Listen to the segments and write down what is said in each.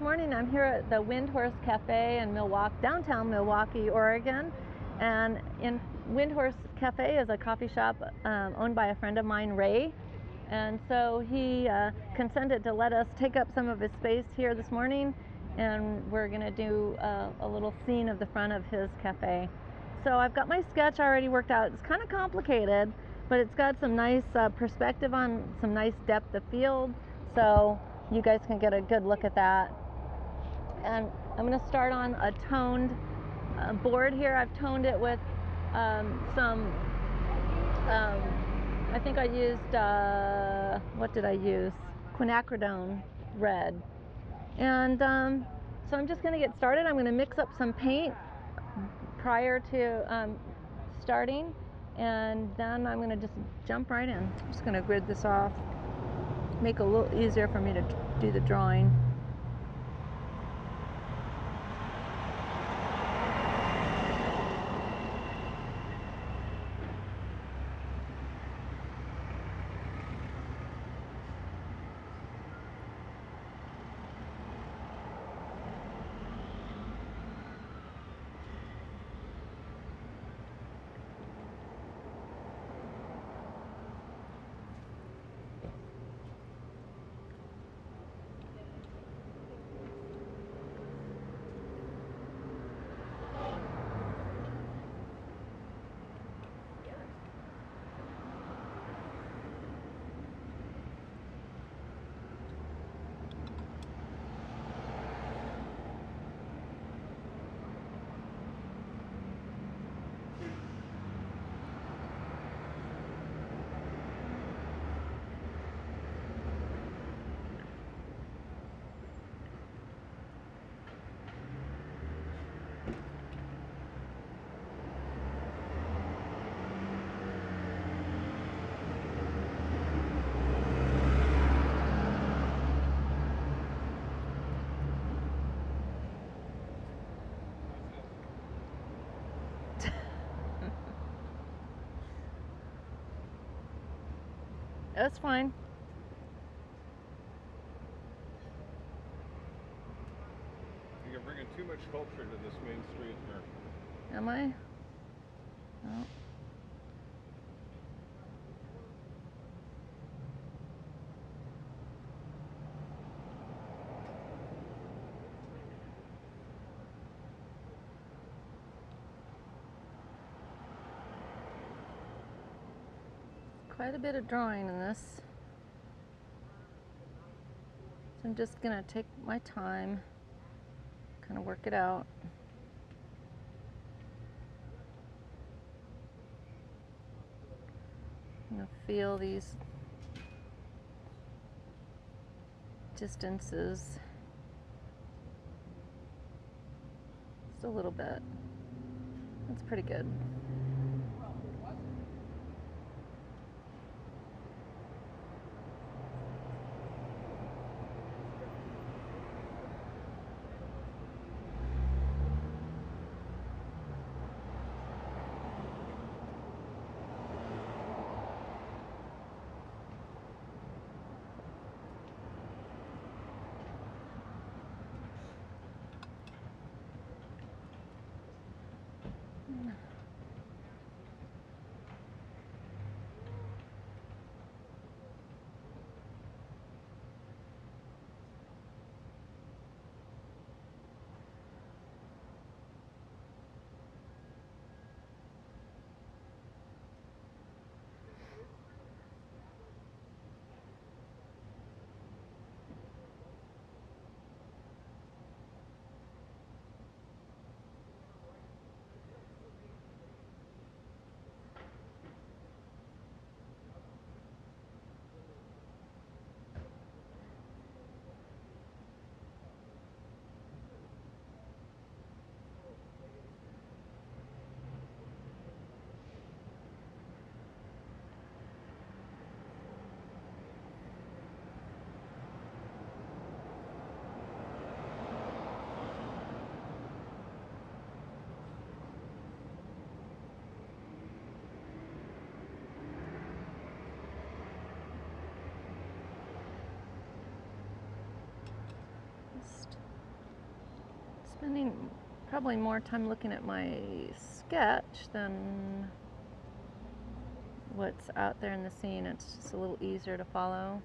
morning I'm here at the Windhorse Cafe in Milwaukie, downtown Milwaukie, Oregon. And in Windhorse Cafe is a coffee shop um, owned by a friend of mine, Ray. And so he uh, consented to let us take up some of his space here this morning. And we're going to do uh, a little scene of the front of his cafe. So I've got my sketch already worked out. It's kind of complicated, but it's got some nice uh, perspective on some nice depth of field. So you guys can get a good look at that. And I'm going to start on a toned uh, board here. I've toned it with um, some, um, I think I used, uh, what did I use? Quinacridone red. And um, so I'm just going to get started. I'm going to mix up some paint prior to um, starting and then I'm going to just jump right in. I'm just going to grid this off make it a little easier for me to do the drawing. That's fine. You're bringing too much culture to this main street here. Am I? Quite a bit of drawing in this. So I'm just going to take my time, kind of work it out. I'm going to feel these distances just a little bit. That's pretty good. Spending probably more time looking at my sketch than what's out there in the scene. It's just a little easier to follow.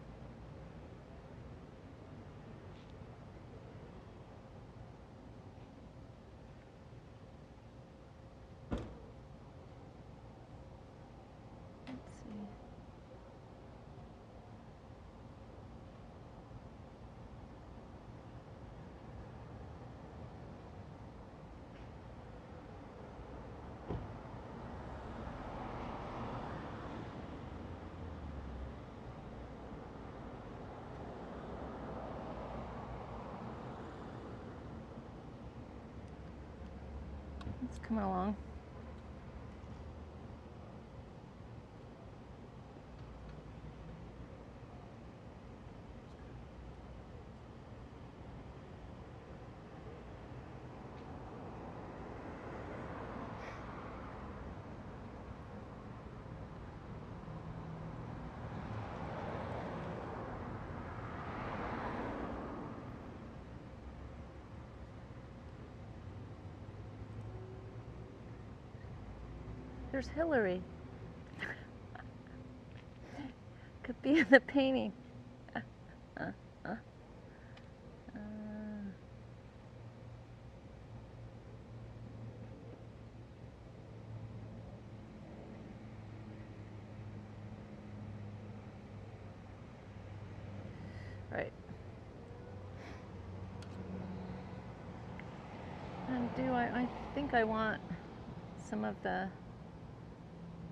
Let's see. Coming along. There's Hillary. Could be in the painting. Right. And do I, I think I want some of the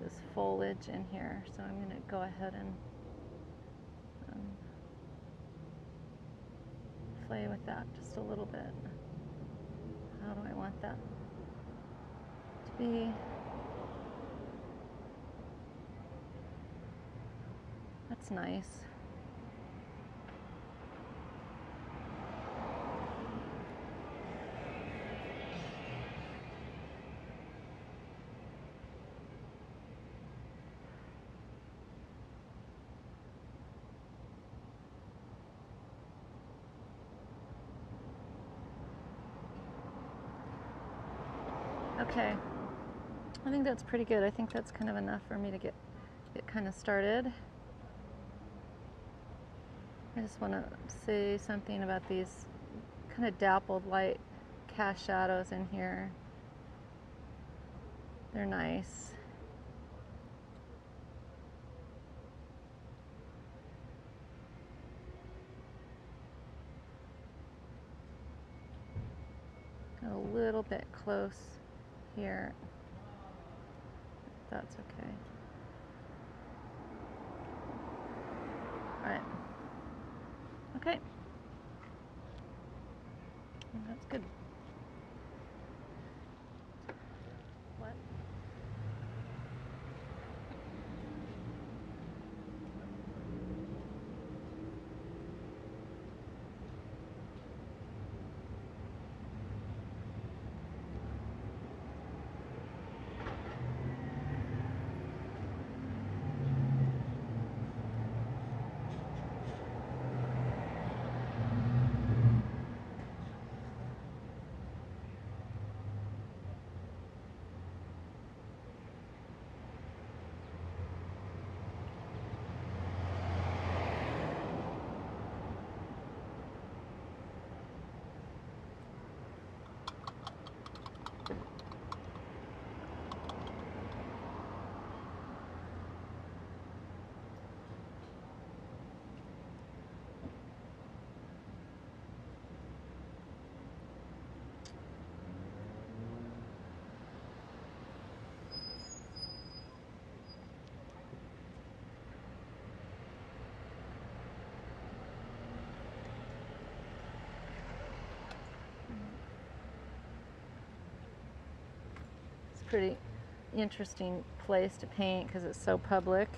this foliage in here so I'm going to go ahead and um, play with that just a little bit. How do I want that to be? That's nice Okay. I think that's pretty good. I think that's kind of enough for me to get get kind of started. I just want to say something about these kind of dappled light cast shadows in here. They're nice. A little bit close here. That's okay. All right. Okay. That's good. Pretty interesting place to paint because it's so public.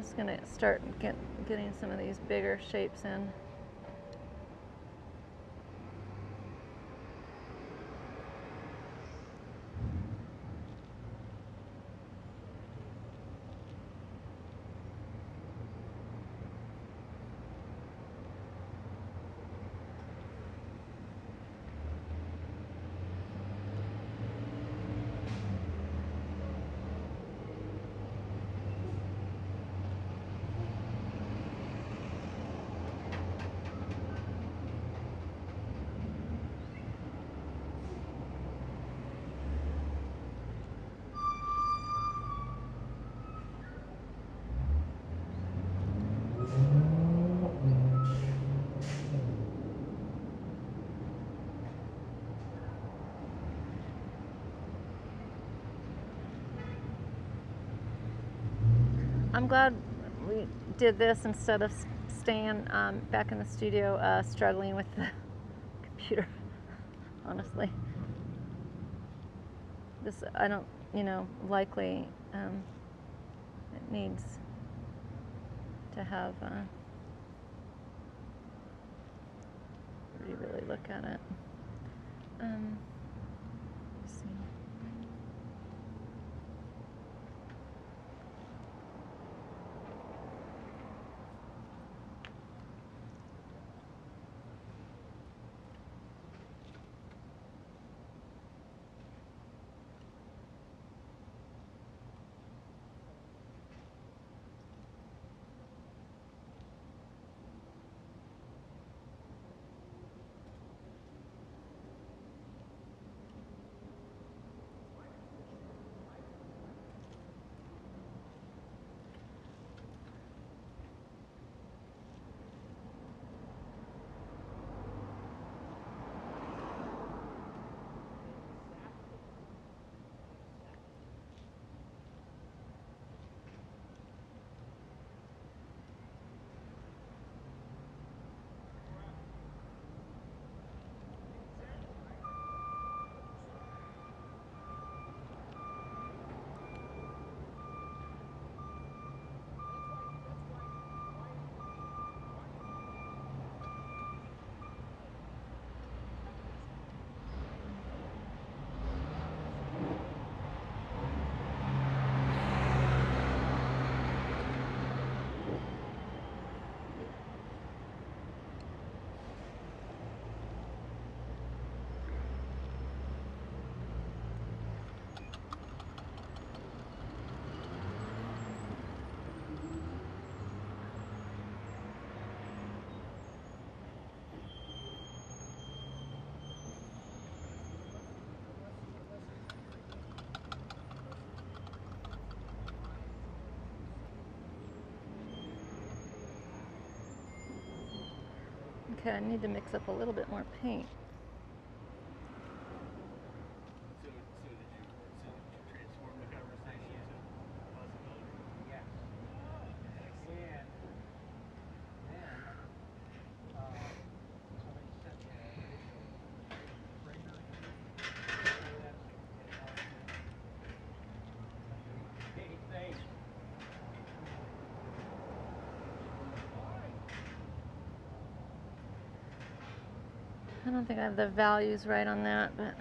I'm just gonna start get, getting some of these bigger shapes in. I'm glad we did this instead of staying um, back in the studio uh, struggling with the computer, honestly. This, I don't, you know, likely um, it needs to have, uh, really, really look at it. Um, Okay, I need to mix up a little bit more paint. So, so did you, so did you transform the conversation into possibility? Yes. And then, uh, somebody sent me a video. Fraser, Hey, thanks. I don't think I have the values right on that, but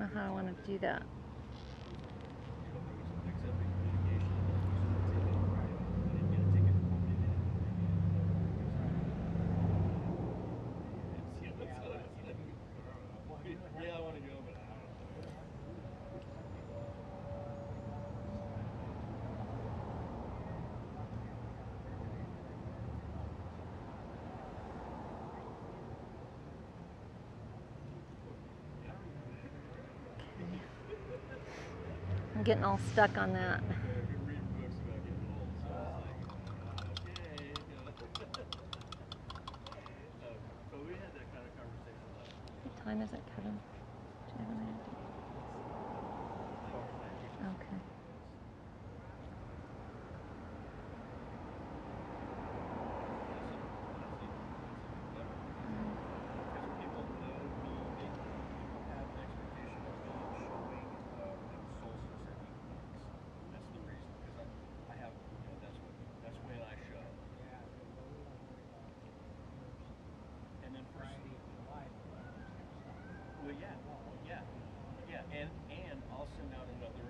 know how I want to do that. getting all stuck on that. send out another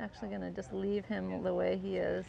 actually going to just leave him the way he is.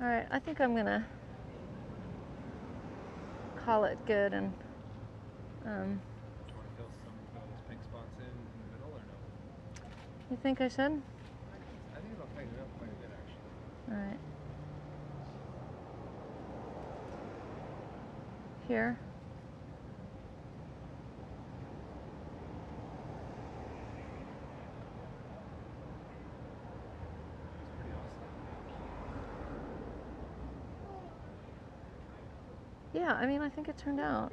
All right, I think I'm gonna call it good and um, You think I should? I think it'll tighten it up quite a bit, actually. All right. Here. think it turned out?